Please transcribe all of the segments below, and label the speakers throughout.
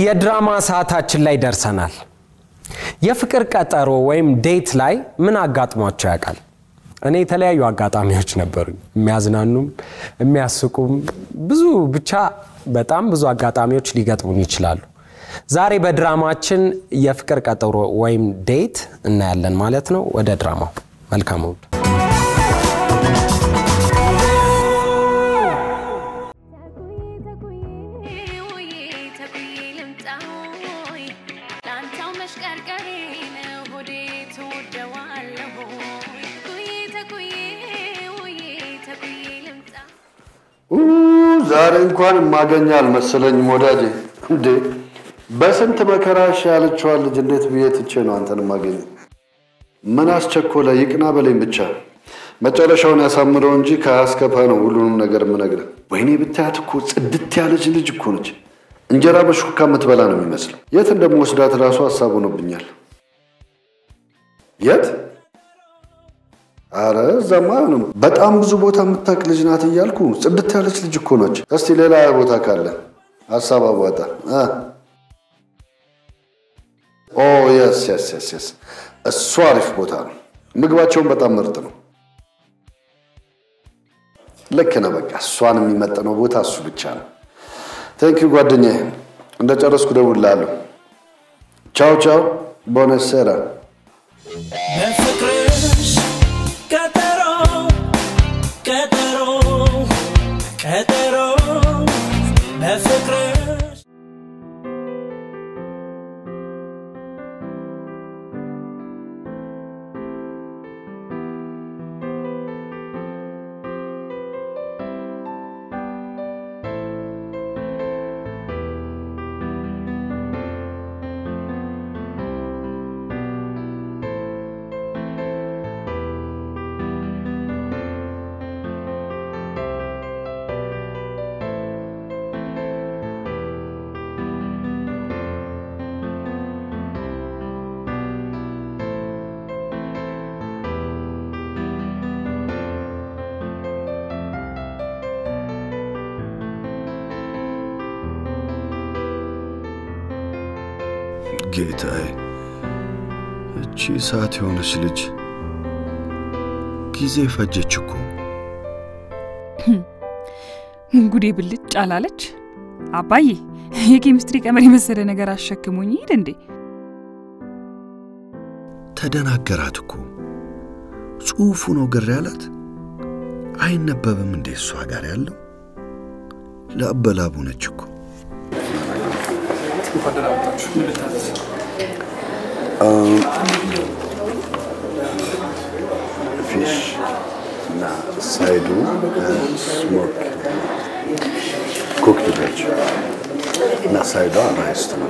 Speaker 1: የድራማ ሰዓታችን ላይ ደርሰናል። የፍቅር ቀጠሮ ወይም ዴት ላይ ምን አጋጥሟቸው ያውቃል? እኔ የተለያዩ አጋጣሚዎች ነበሩኝ። የሚያዝናኑም የሚያስቁም ብዙ ብቻ በጣም ብዙ አጋጣሚዎች ሊገጥሙን ይችላሉ። ዛሬ በድራማችን የፍቅር ቀጠሮ ወይም ዴት እናያለን ማለት ነው። ወደ ድራማው መልካም
Speaker 2: ዛሬ እንኳን የማገኘ አልመሰለኝም ወዳጄ። እንዴ በስንት መከራ እሺ ያለችዋን ልጅ እንዴት ብዬ ትቼ ነው አንተን የማገኘ? ምን አስቸኮለ? ይቅና በለኝ ብቻ። መጨረሻውን ያሳምረው እንጂ ከአስከፋ ነው ሁሉንም ነገር የምነግርህ። ወይኔ ብታያት እኮ ጽድት ያለች ልጅ እኮ ነች። እንጀራ በሹካ የምትበላ ነው የሚመስለው። የት እንደምወስዳት እራሱ ሀሳብ ሆኖብኛል። የት? አረ እዛማ አይሆንም። በጣም ብዙ ቦታ የምታውቅ ልጅ ናት እያልኩ ጽድት ያለች ልጅ እኮ ነች። እስቲ ሌላ ቦታ ካለ ሀሳብ አዋጣ። ኦ yes yes yes yes እሱ አሪፍ ቦታ ነው። ምግባቸውን በጣም ምርጥ ነው። ልክ ነህ። በቃ እሷን የሚመጥነው ቦታ እሱ ብቻ ነው። thank you ጓደኛዬ። እንደ ጨረስኩ እደውልልሃለሁ። ቻው ቻው። ቦነሴራ
Speaker 3: በፍቅርሽ ቀጠሮ ቀጠሮ ቀጠሮ
Speaker 2: ጌታዬ፣ እቺ ሰዓት የሆነች ልጅ ጊዜ ፈጀች እኮ።
Speaker 4: ጉዴ ብልጭ አላለች። አባዬ የኬሚስትሪ ቀመር የመሰለ ነገር አሸክሞኝ ሂድ እንዴ!
Speaker 2: ተደናገራት እኮ። ጽሑፉ ነው ግር ያላት። አይነበብም እንዴ እሷ ጋር ያለው? ለአበላቡ ነች እኮ። ፊሽ እና ሳይዱ ስሞክ ኩክድ ቬጅ እና ሳይዷ ራይስት ነው።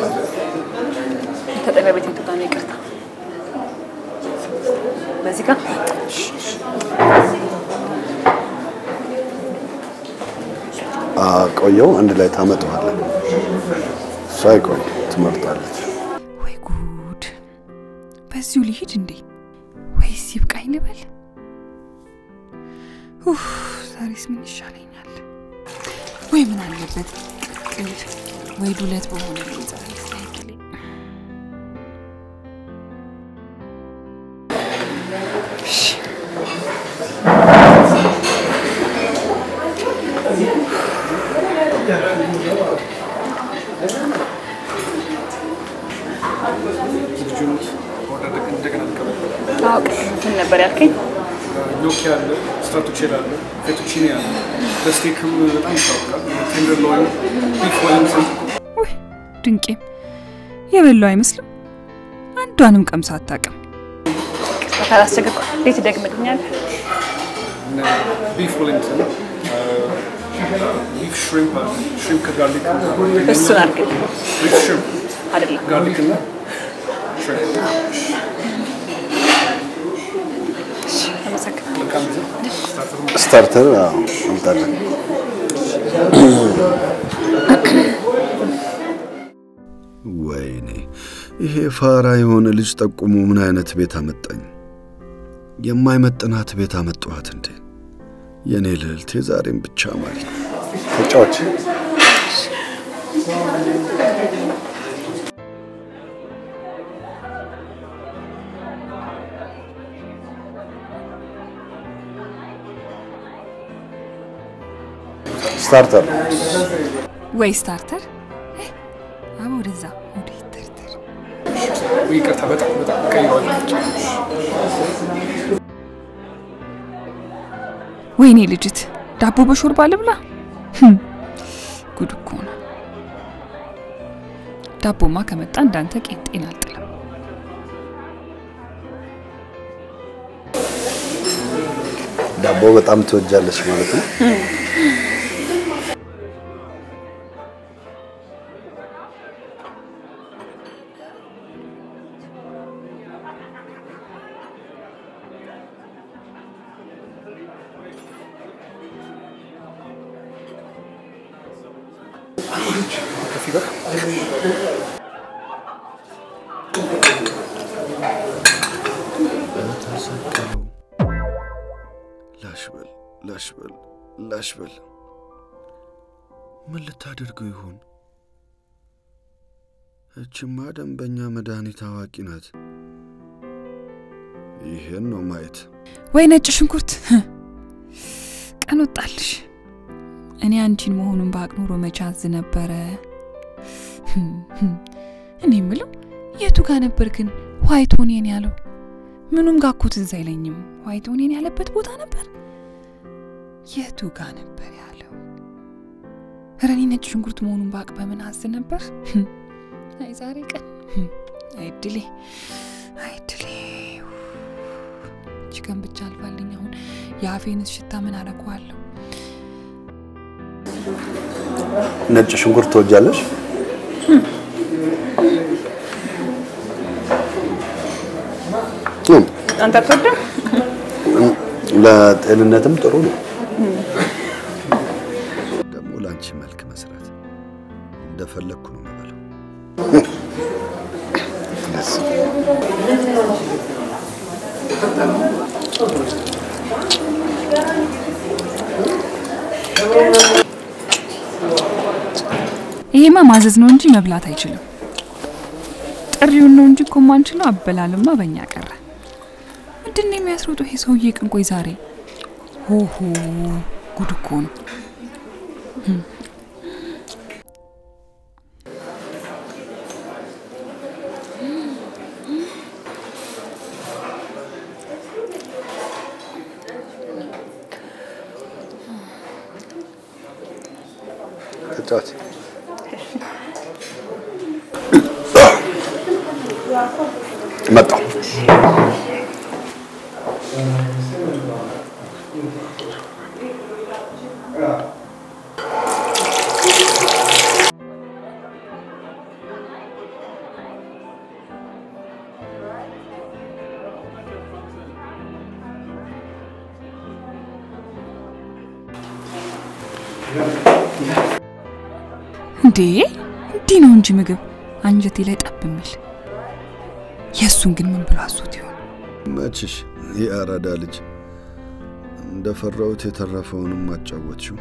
Speaker 5: አለ።
Speaker 6: መታጠቢያ ቤት ጋር ነው? ይቅርታ፣ በዚህ ጋር
Speaker 2: ቆየው አንድ ላይ ታመጣዋለን። እሷ አይቆይ ትመርጣለች።!
Speaker 4: በዚሁ ልሂድ እንዴ ወይስ ይብቃኝ ልበል? ዛሬስ ምን ይሻለኛል? ወይ ምን አለበት ቅቅል ወይ ዱለት በሆነ ዛሬ
Speaker 6: አውቅ ምን ነበር ያልከኝ?
Speaker 5: gnocchi አለ፣ stracciatella አለ፣ fettuccine አለ። በ steak ም በጣም ይታወቃል። tenderloin፣ beef ወይንትን
Speaker 4: ውይ ድንቄም የበላው አይመስልም። አንዷንም ቀምሳ አታውቅም።
Speaker 6: ካላስቸገርኩ ቤት ደግምልኛለህ?
Speaker 5: beef wellington፣ beef shrimp አለ። shrimp ከ garlic
Speaker 6: እሱን አድርግልኝ።
Speaker 5: beef shrimp
Speaker 6: አይደለም
Speaker 5: garlic እና
Speaker 6: አመሰግናለሁ።
Speaker 5: መልካም ጊዜ።
Speaker 2: ስታርተር አዎ፣ እንጣለን። ወይኔ ይሄ ፋራ የሆነ ልጅ ጠቁሞ ምን አይነት ቤት አመጣኝ? የማይመጥናት ቤት አመጣኋት እንዴ? የኔ ልዕልት የዛሬም ብቻ ማሪ ተጫዋች starter
Speaker 4: ወይ starter አበ ወደዛ ወደ ተርተር
Speaker 5: ውይ፣ ይቅርታ በጣም በጣም ቀይሯል።
Speaker 4: ወይኔ ልጅት ዳቦ በሾርባ ልብላ። ህም፣ ጉድ እኮ ነው። ዳቦማ ከመጣ እንዳንተ ቄንጤን አልጥልም።
Speaker 2: ዳቦ በጣም ትወጃለች ማለት ነው። ላሽበል ላሽበል ላሽበል ምን ልታደርገው ይሆን? እችማ ደንበኛ መድኃኒት አዋቂ ናት። ይሄን ነው ማየት።
Speaker 4: ወይ ነጭ ሽንኩርት ቀን ወጣልሽ። እኔ አንቺን መሆኑን ባቅ ኖሮ መቻዝ ነበረ። እኔ የምለው የቱ ጋር ነበር ግን white onion ያለው? ምኑም ጋር እኮ ትዝ አይለኝም። onion ያለበት ቦታ ነበር። የቱ ጋር ነበር ያለው? ኧረ ነጭ ሽንኩርት መሆኑን ባውቅ በምን አዝ ነበር? አይ ዛሬ ቀን ህም፣ አይ ድሌ፣ አይ ድሌ። እቺ ቀን ብቻ አልፋልኝ። አሁን የአፌንስ ሽታ ምን አደርገዋለሁ?
Speaker 2: ነጭ ሽንኩርት ትወጃለሽ? እም፣
Speaker 6: አንተ አትወድም?
Speaker 2: ለጤንነትም ጥሩ ነው። ደግሞ ለአንቺ መልክ መስራት እንደፈለግኩ ነው የምበለው።
Speaker 4: ይሄማ ማዘዝ ነው እንጂ መብላት አይችልም። ጥሪውን ነው እንጂ እኮ ማንችለው አበላልማ በእኛ ቀረ። ምንድን ነው የሚያስሮጠው ይሄ ሰውዬ? ቅን ቆይ ዛሬ ሆሆ ጉድ እኮ ነው።
Speaker 2: ተጫዋች መጣሁ።
Speaker 4: እንዴ እንዲህ ነው እንጂ ምግብ አንጀቴ ላይ ጠብ የሚል የእሱን ግን ምን ብሎ አሱት ይሆን?
Speaker 2: መችሽ የአራዳ ልጅ እንደፈራሁት የተረፈውንም አጫወትሽው።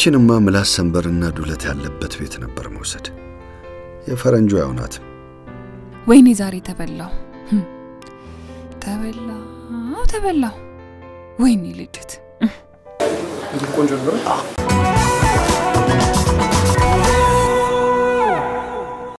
Speaker 2: እችንማ ምላስ ሰንበርና ዱለት ያለበት ቤት ነበር መውሰድ። የፈረንጁ ያው ናት።
Speaker 4: ወይኔ ዛሬ ተበላው ህም፣ ተበላው ተበላው። ወይኔ ልደት
Speaker 5: ምግብ ቆንጆ ነበር።